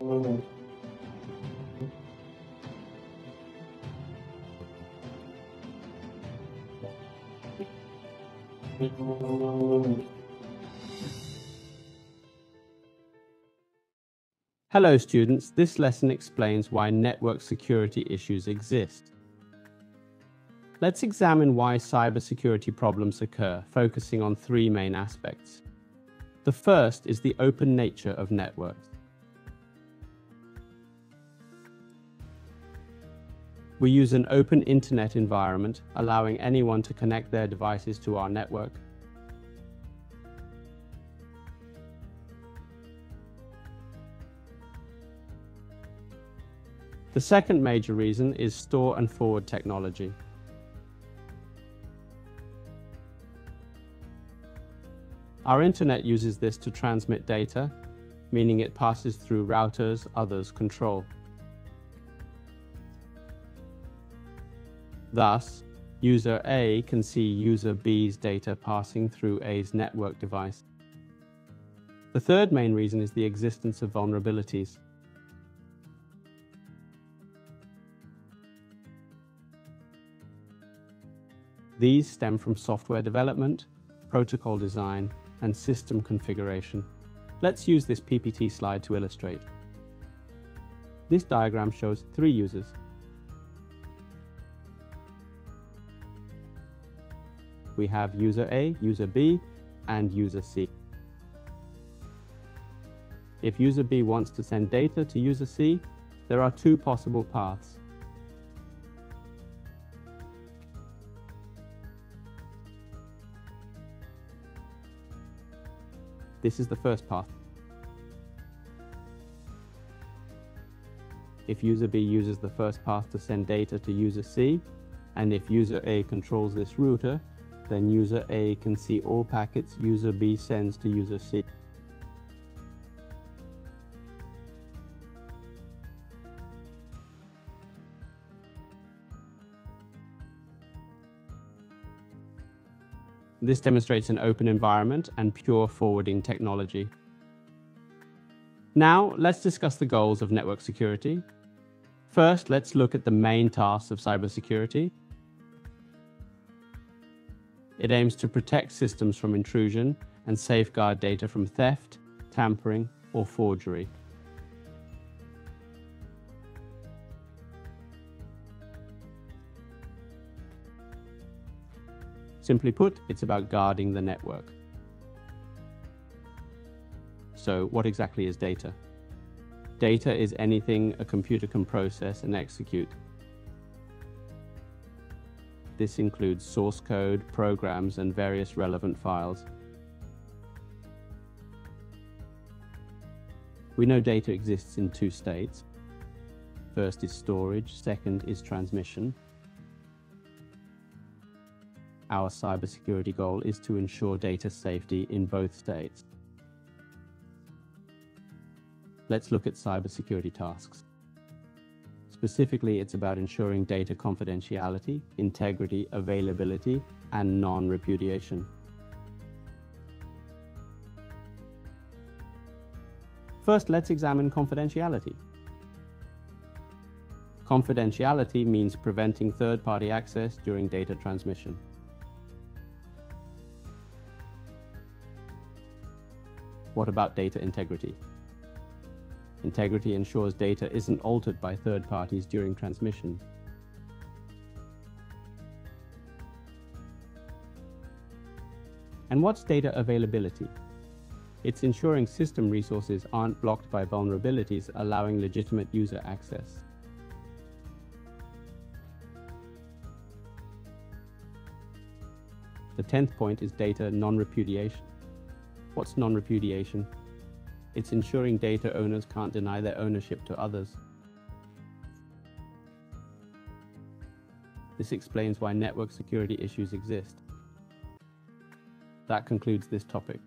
Hello students, this lesson explains why network security issues exist. Let's examine why cybersecurity problems occur, focusing on three main aspects. The first is the open nature of networks. We use an open internet environment, allowing anyone to connect their devices to our network. The second major reason is store and forward technology. Our internet uses this to transmit data, meaning it passes through routers others control. Thus, user A can see user B's data passing through A's network device. The third main reason is the existence of vulnerabilities. These stem from software development, protocol design, and system configuration. Let's use this PPT slide to illustrate. This diagram shows three users. We have user A, user B, and user C. If user B wants to send data to user C, there are two possible paths. This is the first path. If user B uses the first path to send data to user C, and if user A controls this router, then user A can see all packets user B sends to user C. This demonstrates an open environment and pure forwarding technology. Now, let's discuss the goals of network security. First, let's look at the main tasks of cybersecurity. It aims to protect systems from intrusion and safeguard data from theft, tampering, or forgery. Simply put, it's about guarding the network. So what exactly is data? Data is anything a computer can process and execute. This includes source code, programs, and various relevant files. We know data exists in two states. First is storage, second is transmission. Our cybersecurity goal is to ensure data safety in both states. Let's look at cybersecurity tasks. Specifically, it's about ensuring data confidentiality, integrity, availability, and non-repudiation. First, let's examine confidentiality. Confidentiality means preventing third-party access during data transmission. What about data integrity? Integrity ensures data isn't altered by third parties during transmission. And what's data availability? It's ensuring system resources aren't blocked by vulnerabilities allowing legitimate user access. The 10th point is data non-repudiation. What's non-repudiation? It's ensuring data owners can't deny their ownership to others. This explains why network security issues exist. That concludes this topic.